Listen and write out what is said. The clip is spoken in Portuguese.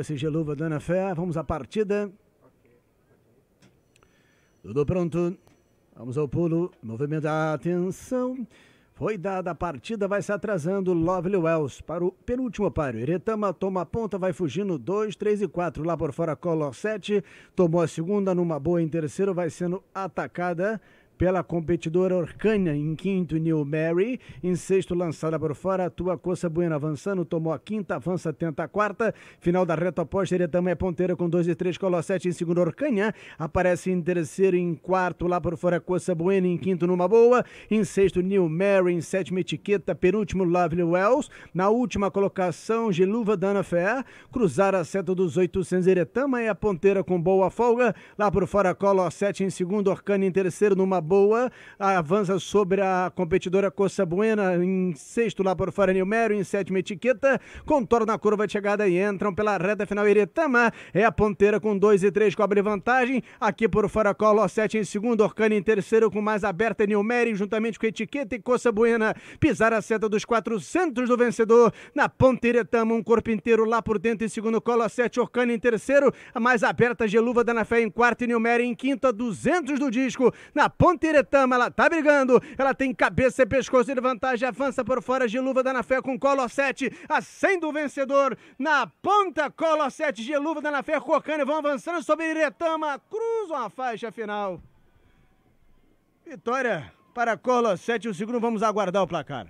CG Luva Dana Fé, vamos à partida. Tudo pronto. Vamos ao pulo. Movimento. Atenção. Foi dada a partida, vai se atrasando Lovely Wells para o penúltimo páreo. Eretama toma a ponta, vai fugindo 2, 3 e 4. Lá por fora, Color 7. Tomou a segunda, numa boa em terceiro, vai sendo atacada pela competidora Orcânia, em quinto, New Mary, em sexto, lançada por fora, Tua Coça Bueno avançando, tomou a quinta, avança, tenta a quarta, final da reta oposta, Eretama é ponteira com 2 e 3, Colossete em segundo, Orcânia, aparece em terceiro, em quarto, lá por fora, Coça Bueno, em quinto, numa boa, em sexto, New Mary, em sétima, Etiqueta, penúltimo, Lovely Wells, na última colocação, Geluva Dana Fé, cruzar a seta dos 800, Eretama é a ponteira com boa folga, lá por fora, Colossete em segundo, Orcânia em terceiro, numa boa, avança sobre a competidora Coça Buena, em sexto lá por fora Nilmério, em sétima etiqueta, contorna a curva de chegada e entram pela reta final Iretama, é a ponteira com dois e três, cobre vantagem, aqui por fora Colo 7 em segundo, Orcane em terceiro, com mais aberta Nilmério, juntamente com etiqueta e Coça Buena, pisar a seta dos 400 do vencedor, na ponta Iretama, um corpo inteiro lá por dentro em segundo, Colo 7, Orcane em terceiro, a mais aberta Geluva Dana Fé em quarto e em quinto, a 200 do disco, na ponta Iretama, ela tá brigando, ela tem cabeça e pescoço de vantagem, avança por fora de luva da fé com Colo 7, acende o vencedor na ponta, Colo 7 de luva da fé, Cocane vão avançando sobre Iretama, cruzam a faixa final. Vitória para Colo 7, o segundo, vamos aguardar o placar.